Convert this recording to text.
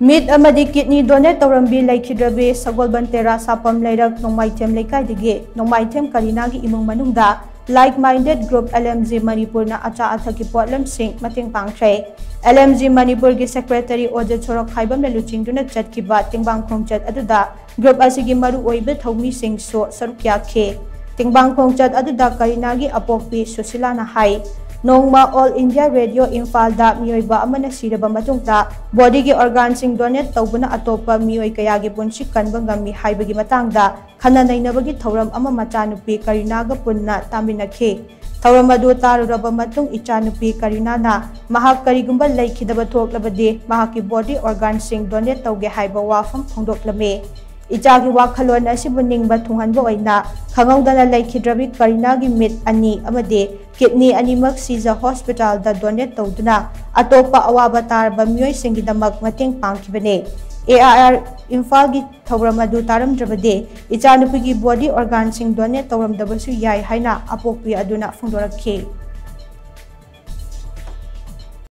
ꯃꯤꯠ ꯑꯃꯗꯤ kidney donate ꯇꯧꯔꯝꯕꯤ ꯂꯩꯈꯤꯗ꯭ꯔꯕꯤ ꯁꯒꯣꯜꯕꯟ ꯇꯦꯔꯥ ꯁꯥꯄꯝ ꯂꯩꯔꯛ ꯅꯣꯡꯃꯥꯏꯊꯦꯝ ꯂꯩꯀꯥꯏꯗꯒꯤ ꯅꯣꯡꯃꯥꯏꯊꯦꯝ ꯀꯔꯤꯅꯥꯒꯤ ꯏꯃꯨꯡ ꯃꯅꯨꯡꯗ like minded group L M G ꯃꯅꯤꯄꯨꯔꯅ ꯑꯆꯥ ꯑꯊꯛꯀꯤ ꯄꯣꯠꯂꯝꯁꯤꯡ ꯃꯇꯦꯡ ꯄꯥꯡꯈ꯭ꯔꯦ ꯑꯦꯜ ꯑꯦꯝ ꯖꯤ ꯃꯅꯤꯄꯨꯔꯒꯤ ꯁꯦꯀ꯭ꯔꯦꯇꯔꯤ ꯑꯣꯖꯠ ꯁꯣꯔꯣꯛ ꯈꯥꯏꯕꯝꯅ ꯂꯨꯆꯤꯡꯗꯨꯅ ꯆꯠꯈꯤꯕ ꯇꯦꯡꯕꯥꯡ ꯈꯣꯡꯆꯠ ꯑꯗꯨꯗ ꯒ꯭ꯔꯨꯞ ꯑꯁꯤꯒꯤ ꯃꯔꯨꯑꯣꯏꯕ ꯊꯧꯃꯤꯁꯤꯡꯁꯨ ꯁꯔꯨꯛ ꯌꯥꯈꯤ ꯇꯦꯡꯕꯥꯡ ꯈꯣꯡꯆꯠ ꯑꯗꯨꯗ ꯀꯔꯤꯅꯥꯒꯤ ꯑꯄꯣꯛꯄꯤ ꯁꯨꯁꯤꯂꯥꯅ ꯍꯥꯏ ꯅꯣꯡꯃ ꯑꯣꯜ ꯏꯟꯗꯤꯌꯥ ꯔꯦꯗꯤꯑꯣ ꯏꯝꯐꯥꯜꯗ ꯃꯤꯑꯣꯏꯕ ꯑꯃꯅ ꯁꯤꯔꯕ ꯃꯇꯨꯡꯗ ꯕꯣꯗꯤꯒꯤ ꯑꯣꯔꯒꯥꯟꯁꯤꯡ ꯗꯣꯅꯦꯠ ꯇꯧꯕꯅ ꯑꯇꯣꯞꯄ ꯃꯤꯑꯣꯏ ꯀꯌꯥꯒꯤ ꯄꯨꯟꯁꯤ ꯀꯟꯕ ꯉꯝꯃꯤ ꯍꯥꯏꯕꯒꯤ ꯃꯇꯥꯡꯗ ꯈꯟꯅ ꯅꯩꯅꯕꯒꯤ ꯊꯧꯔꯝ ꯑꯃ ꯃꯆꯥꯅꯨꯄꯤ ꯀꯔꯤꯅꯥꯒ ꯄꯨꯟꯅ ꯇꯥꯃꯤꯟꯅꯈꯤ ꯊꯧꯔꯝ ꯑꯗꯨ ꯇꯥꯔꯨꯔꯕ ꯃꯇꯨꯡ ꯏꯆꯥꯅꯨꯄꯤ ꯀꯔꯤꯅꯥꯅ ꯃꯍꯥꯛ ꯀꯔꯤꯒꯨꯝꯕ ꯂꯩꯈꯤꯗꯕ ꯊꯣꯛꯂꯕꯗꯤ ꯃꯍꯥꯛꯀꯤ ꯕꯣꯗꯤ ꯑꯣꯔꯒꯥꯟꯁꯤꯡ ꯗꯣꯅꯦꯠ ꯇꯧꯒꯦ ꯍꯥꯏꯕ ꯋꯥꯐꯝ ꯐꯣꯡꯗꯣꯛꯂꯝꯃꯤ ꯏꯆꯥꯒꯤ ꯋꯥꯈꯜꯂꯣꯟ ꯑꯁꯤꯕꯨ ꯅꯤꯡꯕ ꯊꯨꯡꯍꯟꯕ ꯑꯣꯏꯅ ꯈꯪꯍꯧꯗꯅ ꯂꯩꯈꯤꯗ꯭ꯔꯕꯤ ꯀꯔꯤꯅꯥꯒꯤ ꯃꯤꯠ ꯑꯅꯤ ꯑꯃꯗꯤ ꯀꯤꯗꯅꯤ ꯑꯅꯤꯃꯛ ꯁꯤꯖ ꯍꯣꯁꯄꯤꯇꯥꯜꯗ ꯗꯣꯅꯦꯠ ꯇꯧꯗꯨꯅ ꯑꯇꯣꯞꯄ ꯑꯋꯥꯕ ꯇꯥꯔꯕ ꯃꯤꯑꯣꯏꯁꯤꯡꯒꯤꯗꯃꯛ ꯃꯇꯦꯡ ꯄꯥꯡꯈꯤꯕꯅꯤ ꯑꯦ ꯑꯥꯏ ꯑꯥꯔ ꯏꯝꯐꯥꯜꯒꯤ ꯊꯧꯔꯝ ꯑꯗꯨ ꯇꯥꯔꯝꯗ꯭ꯔꯕꯗꯤ ꯏꯆꯥꯅꯨꯄꯤꯒꯤ ꯕꯣꯗꯤ ꯑꯣꯔꯒꯥꯟꯁꯤꯡ ꯗꯣꯅꯦꯠ ꯇꯧꯔꯝꯗꯕꯁꯨ ꯌꯥꯏ ꯍꯥꯏꯅ ꯑꯄꯣꯛꯄꯤ ꯑꯗꯨꯅ ꯐꯣꯡꯗꯣꯔꯛꯈꯤ